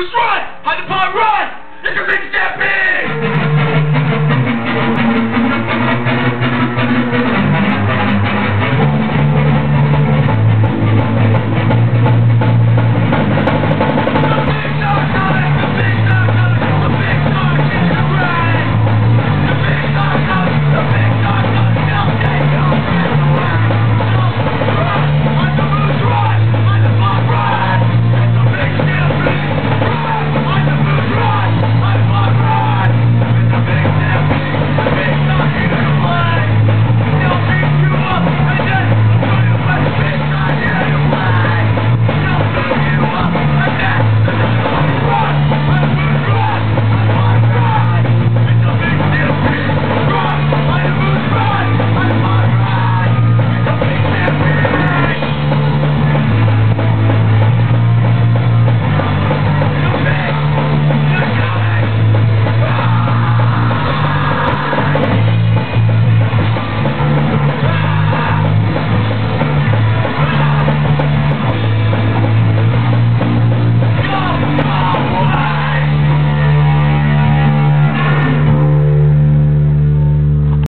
Who's right? Hide the